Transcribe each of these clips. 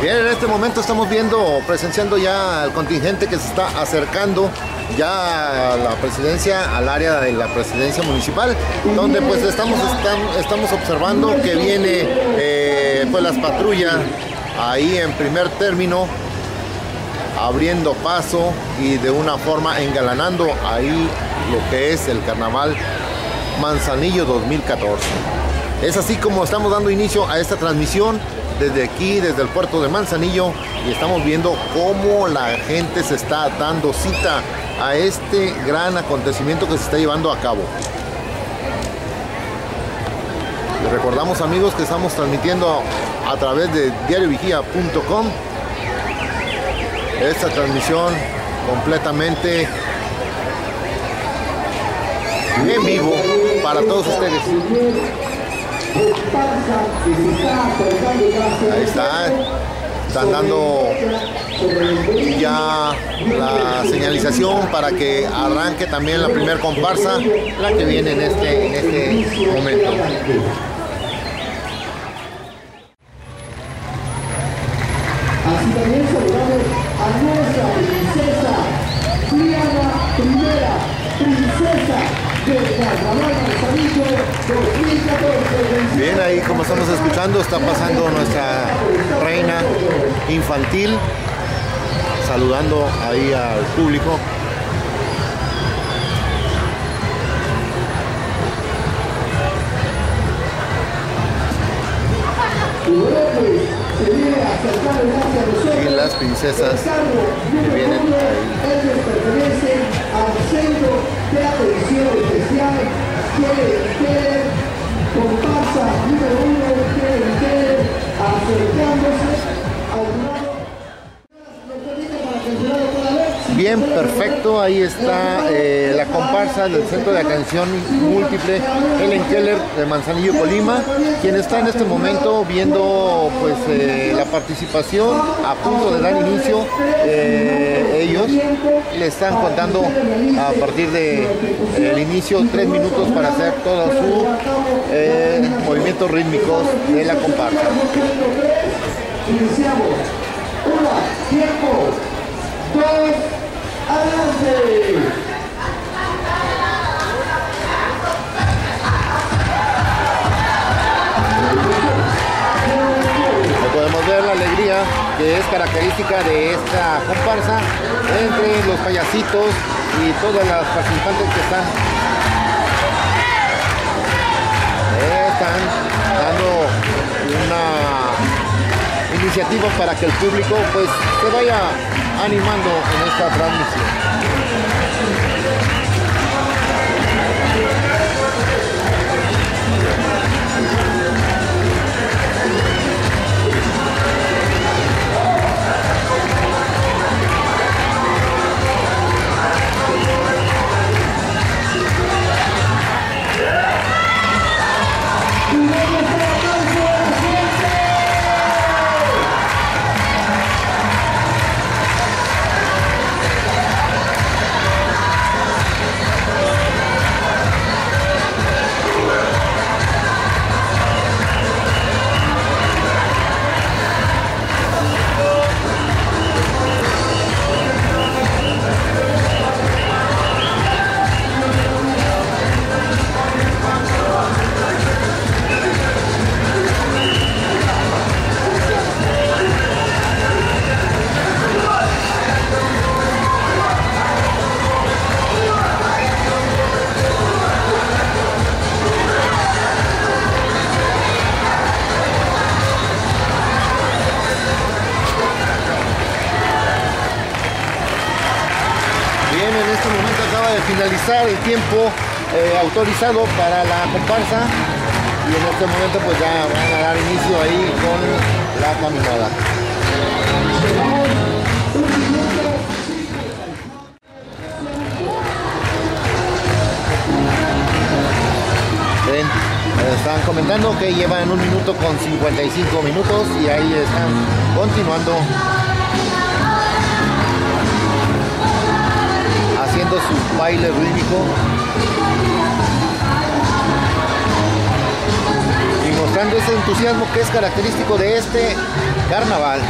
Bien, en este momento estamos viendo, presenciando ya el contingente que se está acercando ya a la presidencia, al área de la presidencia municipal, donde pues estamos, estamos observando que viene eh, pues las patrullas ahí en primer término, abriendo paso y de una forma engalanando ahí lo que es el carnaval Manzanillo 2014. Es así como estamos dando inicio a esta transmisión desde aquí, desde el puerto de Manzanillo, y estamos viendo cómo la gente se está dando cita a este gran acontecimiento que se está llevando a cabo. Les recordamos amigos que estamos transmitiendo a través de diariovigía.com esta transmisión completamente en vivo para todos ustedes. Ahí está. Están dando ya la señalización para que arranque también la primer comparsa, la que viene en este, en este momento. Así también saludamos a nuestra princesa, Diana Primera, princesa del Carnaval Manzanillo 2014. Bien, ahí como estamos escuchando, está pasando nuestra reina infantil, saludando ahí al público. Y Y las princesas El carro que número vienen uno, ahí. ellos pertenecen al Centro de Atención Especial Quieren Querer, comparsa número uno, Quieren Querer, acercándose al jurado. ¿Me permite para que el jurado pueda ver? Si Bien, perfecto, ahí está eh, la comparsa del Centro de Atención Múltiple Helen Keller de Manzanillo, Colima, quien está en este momento viendo pues eh, la participación a punto de dar inicio. eh, ellos le están contando a partir de eh, el inicio tres minutos para hacer todos sus movimientos rítmicos de la comparsa. Iniciamos. Una, tiempo. Dos, podemos ver la alegría que es característica de esta comparsa entre los payasitos y todas las participantes que están. Eh, están dando una iniciativa para que el público pues se vaya animando en esta transmisión. Para la comparsa. Y en este momento pues ya van a dar inicio ahí con la caminada. Bien, están comentando que llevan un minuto con 55 minutos y ahí están continuando. Haciendo su baile rítmico mostrando ese entusiasmo que es característico de este carnaval.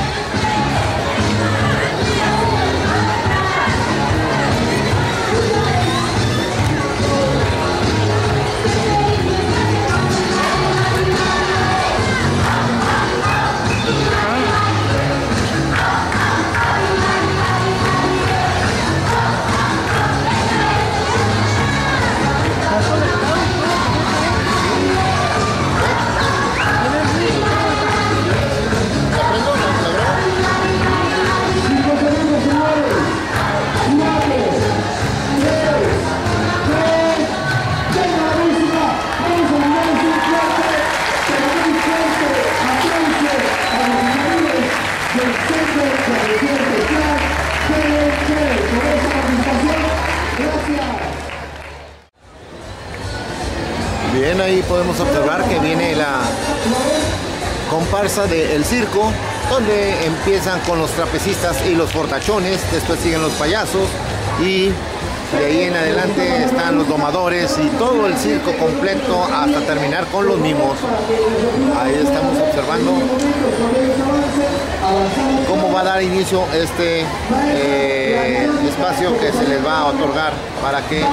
Donde empiezan con los trapecistas y los fortachones, después siguen los payasos y de ahí en adelante están los domadores y todo el circo completo hasta terminar con los mimos. Ahí estamos observando cómo va a dar inicio este eh, espacio que se les va a otorgar para que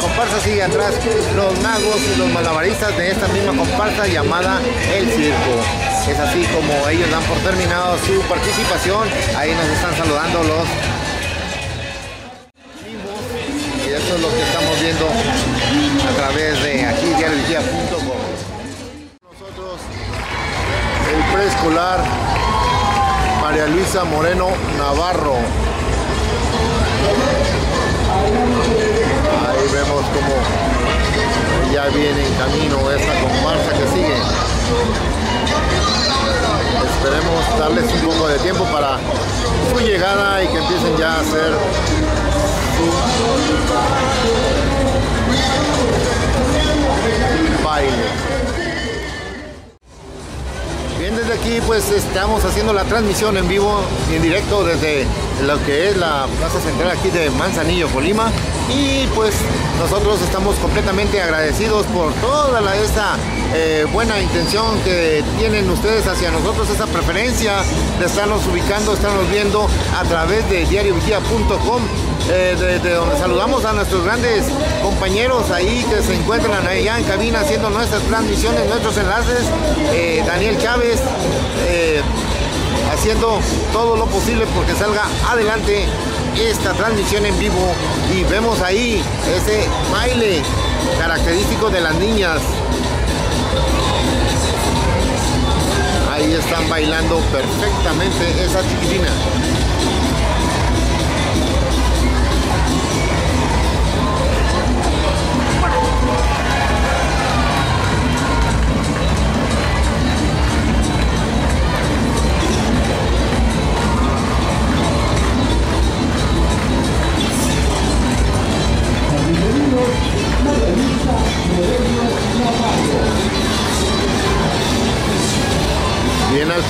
comparsa sigue atrás los magos y los malabaristas de esta misma comparsa llamada El Circo. Es así como ellos dan por terminado su participación. Ahí nos están saludando los y eso es lo que estamos viendo a través de aquí diariovigia.com. Nosotros el preescolar Moreno Navarro. Como ya viene en camino esta comparsa que sigue. Esperemos darles un poco de tiempo para su llegada y que empiecen ya a hacer su baile. Bien, desde aquí pues estamos haciendo la transmisión en vivo y en directo desde lo que es la plaza central aquí de Manzanillo, Colima. Y pues nosotros estamos completamente agradecidos por toda esta eh, buena intención que tienen ustedes hacia nosotros, esa preferencia de estarnos ubicando, estarnos viendo a través de diariovigía.com eh, de, donde saludamos a nuestros grandes compañeros ahí que se encuentran allá en cabina haciendo nuestras transmisiones, nuestros enlaces. Eh, Daniel Chávez eh, haciendo todo lo posible porque salga adelante esta transmisión en vivo y vemos ahí ese baile característico de las niñas. Ahí están bailando perfectamente esa chiquitina.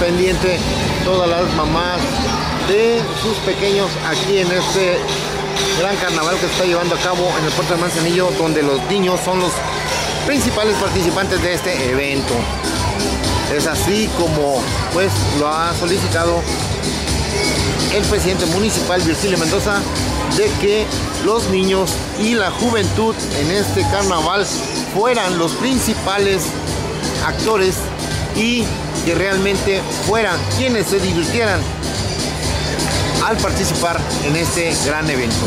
Pendiente todas las mamás de sus pequeños aquí en este gran carnaval que está llevando a cabo en el puerto de Manzanillo, donde los niños son los principales participantes de este evento. Es así como pues lo ha solicitado el presidente municipal Virgilio Mendoza de que los niños y la juventud en este carnaval fueran los principales actores y que realmente fueran quienes se divirtieran al participar en este gran evento.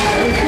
Thank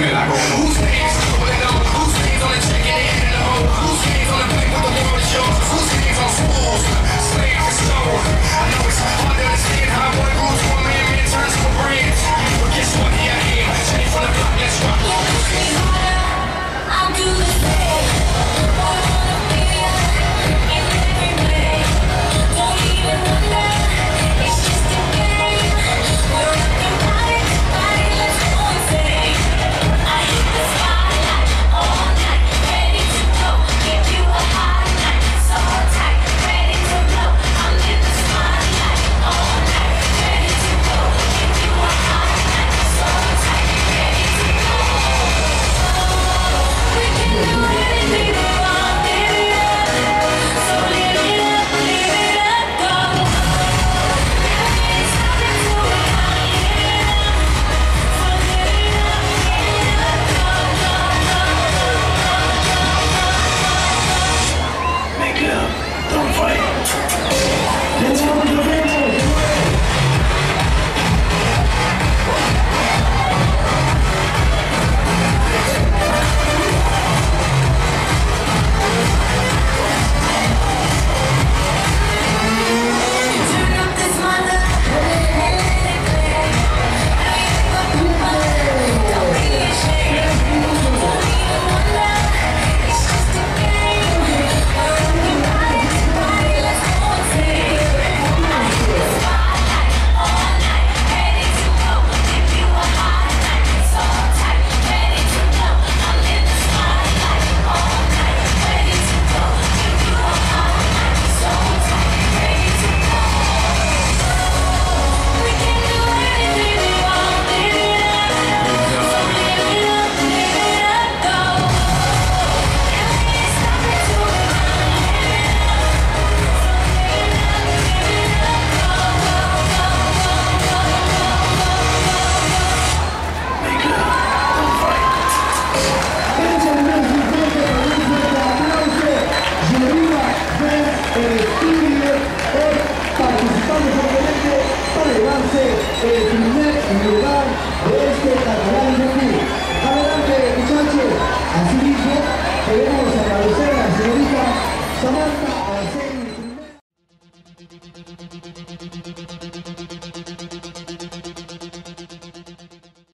Me la paying